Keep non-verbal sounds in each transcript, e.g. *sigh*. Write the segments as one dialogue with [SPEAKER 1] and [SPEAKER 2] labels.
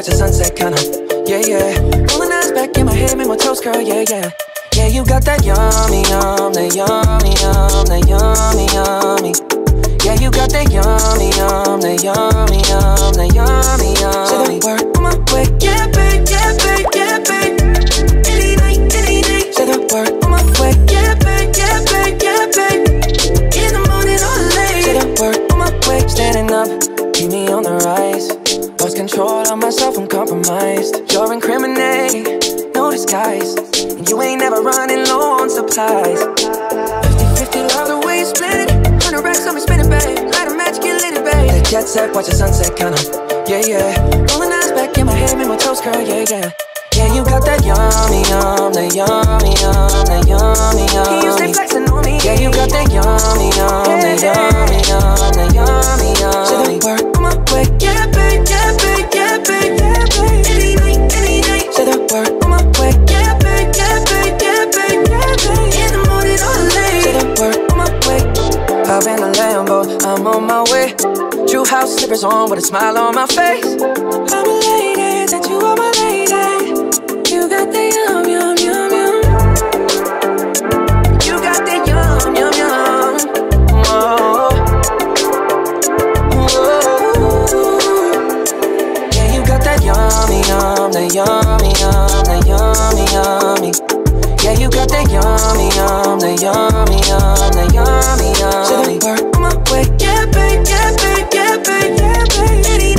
[SPEAKER 1] watch the sunset, kinda. Yeah, yeah. Rolling eyes back in my head, make my toes curl, yeah, yeah. Yeah, you got that yummy, yum, that yummy, yum, that yummy, yummy. Yeah, you got that yummy, yum, that yummy, yum, that yummy, yummy. Jet set, watch the sunset, kinda. Yeah, yeah. Rolling eyes back in my head, make my toes curl, yeah, yeah. Yeah, you got that yummy, yum, that yummy, yum, that yummy, yum. You stay flexing on me? Yeah, you got that yummy, yum, that yummy, yum, that yummy, yum. Say the word on my way, yeah, babe, yeah, babe, True house slippers on with a smile on my face. I'm a lady, that you are my lady. You got the yum, yum, yum, yum. You got the yum, yum, yum. Whoa. Whoa. Yeah, you got that yummy, yum, that yummy, yum, that yummy, yummy. Yeah, you got that yummy, yum, that yummy, yum, that yummy, yummy. The word on my way, yeah, babe, yeah, babe, babe,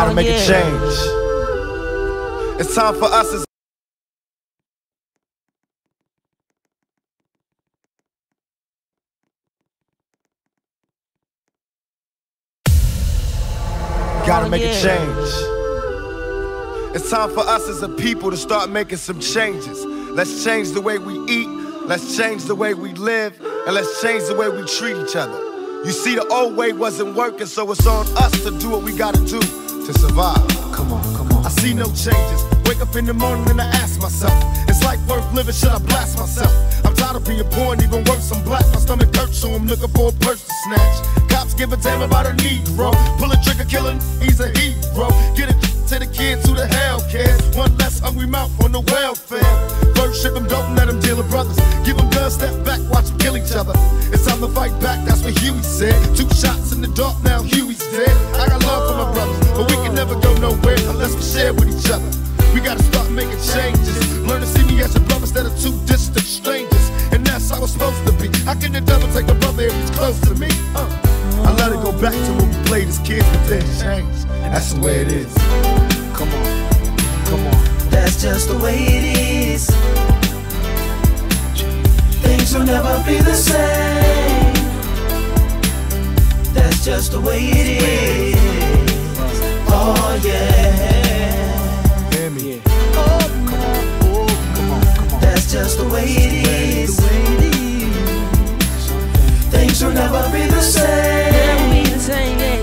[SPEAKER 2] Gotta oh, make
[SPEAKER 3] yeah.
[SPEAKER 2] a change. It's time for us as Gotta oh, make
[SPEAKER 3] yeah.
[SPEAKER 2] a change. It's time for us as a people to start making some changes. Let's change the way we eat, let's change the way we live, and let's change the way we treat each other. You see, the old way wasn't working, so it's on us to do what we gotta do to survive. Come on, come on. I see no changes. Wake up in the morning and I ask myself, is life worth living? Should I blast myself? I'm tired of being poor and even worse, I'm black. My stomach hurts, so I'm looking for a purse to snatch. Cops give a damn about a Negro. Pull a trigger, killing, he's a hero. Get it to the kids who the hell cares. One less hungry mouth on the welfare. First ship them, don't let them deal with brothers. Give them guns, step back, watch them kill each other. It's time to fight back, that's what Huey said. Two shots in the dark, now Huey's dead. I got kids, but then. That's the way it is. Come on, come on.
[SPEAKER 1] That's just the way it is. Things will never be the same. That's just the way it is. Oh yeah.
[SPEAKER 2] Hear me.
[SPEAKER 1] That's just the way it is. Things will never be the same.
[SPEAKER 3] Never be the same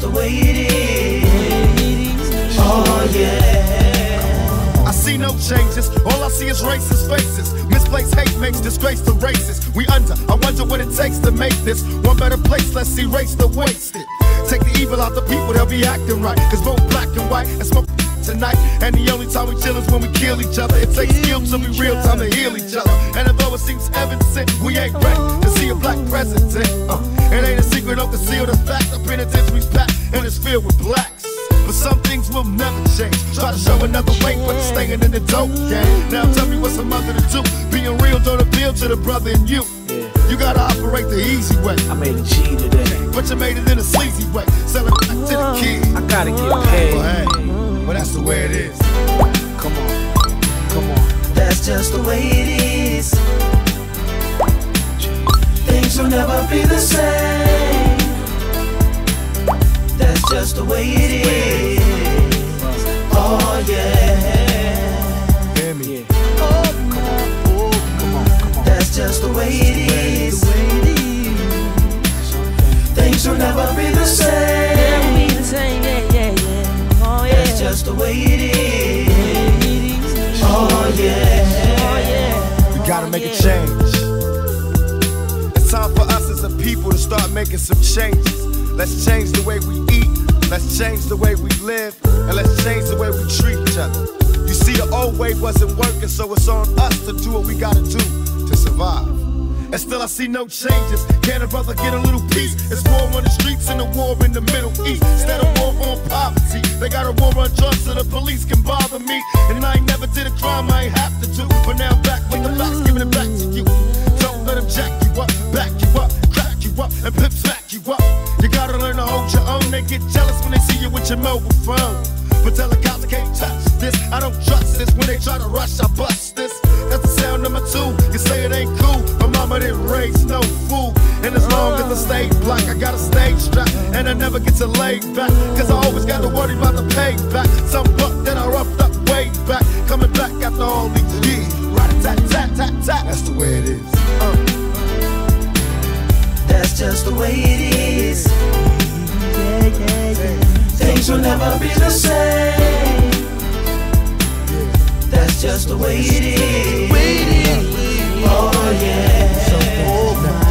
[SPEAKER 3] the way it is. Oh yeah.
[SPEAKER 2] I see no changes, all I see is racist faces. Misplaced hate makes disgrace to races. We under, I wonder what it takes to make this one better place. Let's erase the wasted. Take the evil out the people, they'll be acting right. Cause both black and white and smoke tonight. And the only time we chill is when we kill each other. It takes guilt to be real time to heal each other. And although it seems evident, we ain't right a black president. Uh, it ain't a secret, don't conceal the fact. The penitentiary's packed and it's filled with blacks. But some things will never change. Try to show another way, but it's staying in the dope game. Now tell me what's a mother to do. Being real don't appeal to the brother in you. You gotta operate the easy way.
[SPEAKER 3] I made a G today.
[SPEAKER 2] But you made it in a sleazy way. Selling to the kids.
[SPEAKER 3] I gotta get paid.
[SPEAKER 2] Well, hey, well, that's the way it is.
[SPEAKER 3] Come on, come on.
[SPEAKER 1] That's just the way it is. Will never be the same. That's just the way it is.
[SPEAKER 2] Making some changes. Let's change the way we eat, let's change the way we live, and let's change the way we treat each other. You see, the old way wasn't working, so it's on us to do what we gotta do to survive. And still, I see no changes. Can a brother get a little peace? It's war on the streets and a war in the Middle East. Instead of war on poverty, they got a war on drugs so the police can bother me. And I ain't never did a crime I ain't have to do. But now back with the facts, giving it back to you. Don't let them jack you up, try to rush, I bust this. That's the sound number two. You say it ain't cool. My mama didn't raise no fool. And as long as I stay black, I got a stage strap. And I never get to lay back. Cause I always got to worry about the payback. Some buck that I roughed up way back. Coming back after all these years. Right tat tat tat tat. That's the way it is. Uh.
[SPEAKER 1] That's just the way it is. Things will never be the same. Just the way it is. Oh yeah.
[SPEAKER 4] Shorty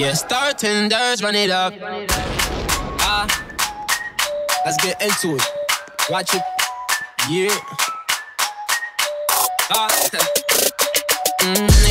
[SPEAKER 4] Yeah, star tenders, run it up. Ah, let's get into it. Watch it, yeah. Ah, *laughs* mm, we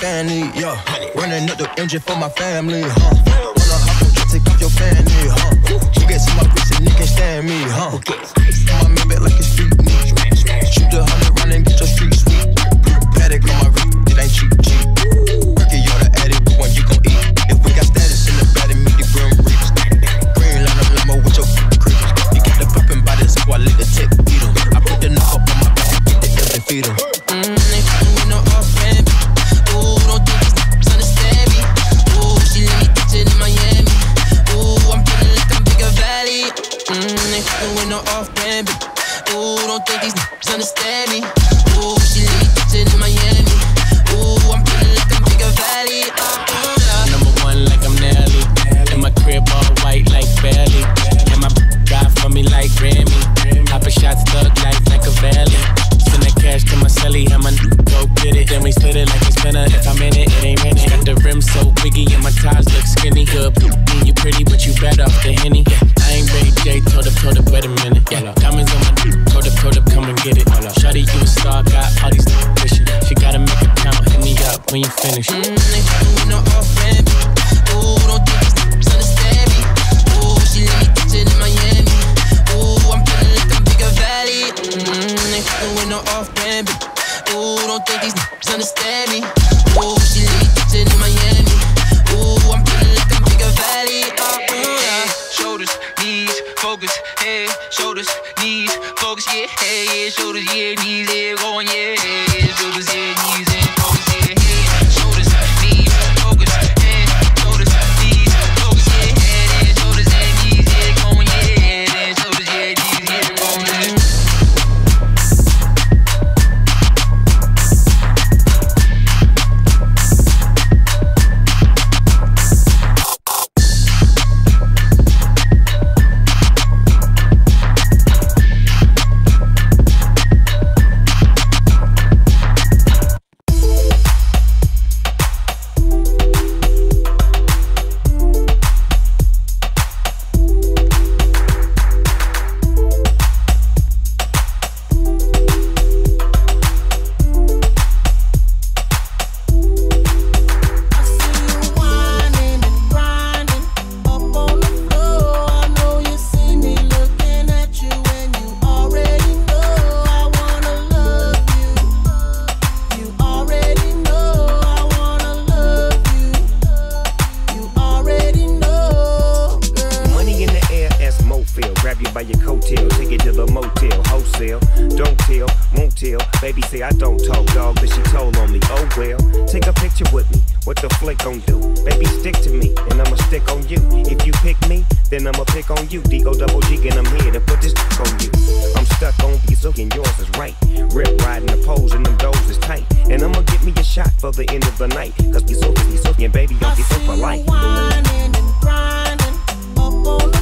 [SPEAKER 5] Family, yeah. Running up the engine for my family, huh? Wanna hop on take off your fanny, huh? You get to my wrist and you can stand me, huh? My man like a when you
[SPEAKER 3] finish.
[SPEAKER 4] Ooh, don't think these understand me. Ooh, she let me it in Miami. Ooh, I'm feeling like I'm bigger valley. Ooh, don't think these niggas understand me. Ooh, she let me it in Miami. Ooh, I'm feeling like I'm bigger valley. Yeah. Shoulders, knees, focus, head, shoulders, knees, focus, yeah, yeah, shoulders, yeah, knees, yeah, going, yeah, yeah, shoulders, yeah, knees, and focus, yeah,
[SPEAKER 6] say I don't talk, dog, but she told on me. Oh well, take a picture with me. What the flick gon' do? Baby, stick to me, and I'ma stick on you. If you pick me, then I'ma pick on you. D-O double G, and I'm here to put this on you. I'm stuck on so and yours is right. Rip riding the poles, and them doors is tight. And I'ma get me a shot for the end of the night. Cause we so, and baby,
[SPEAKER 7] I
[SPEAKER 6] I'll be so
[SPEAKER 7] see you
[SPEAKER 6] polite.
[SPEAKER 7] whining and grinding up